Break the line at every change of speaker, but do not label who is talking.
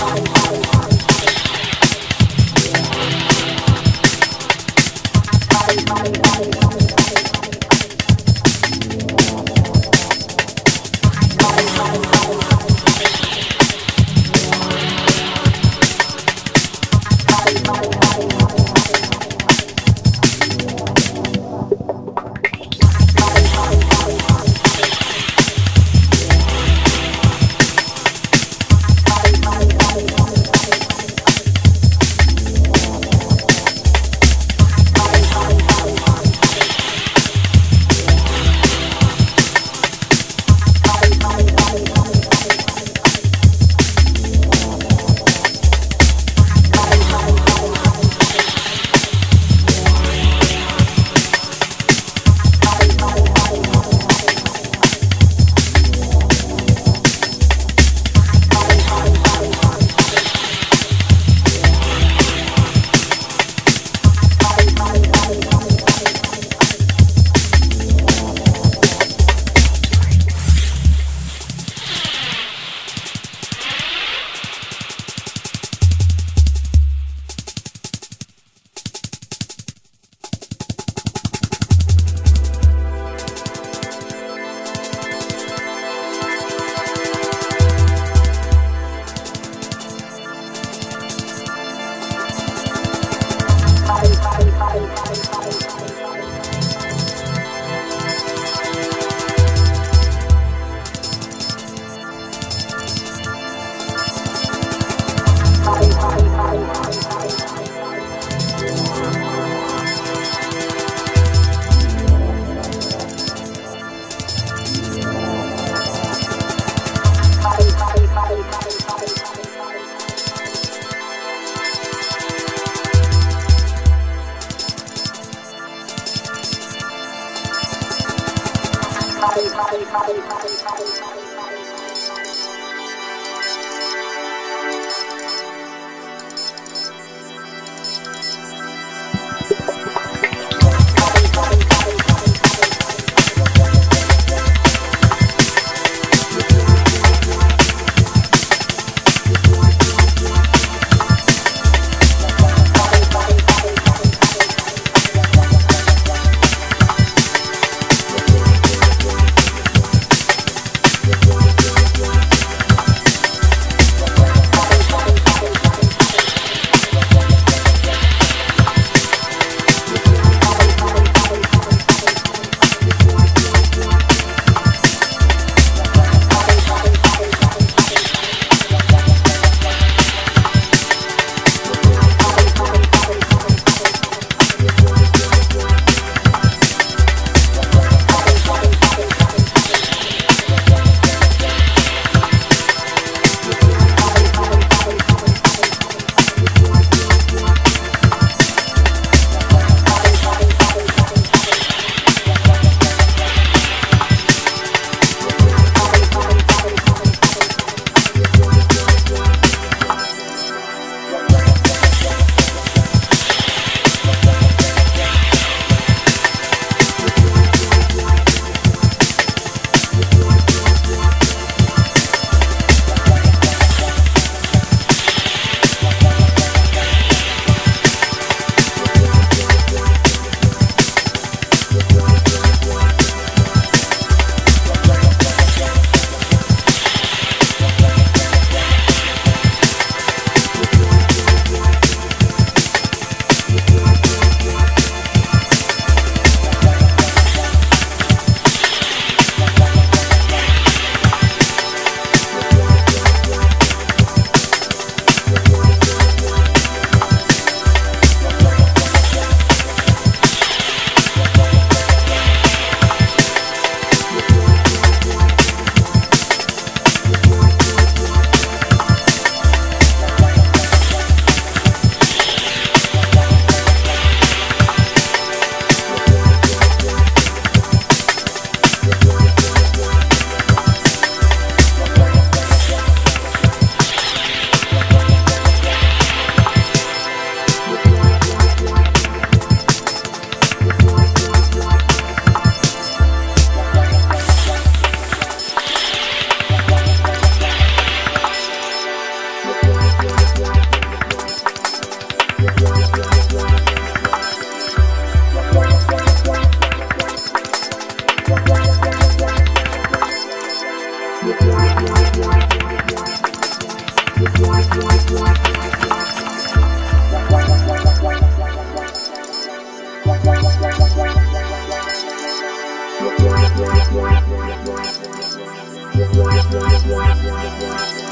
Bye. Bye.
What?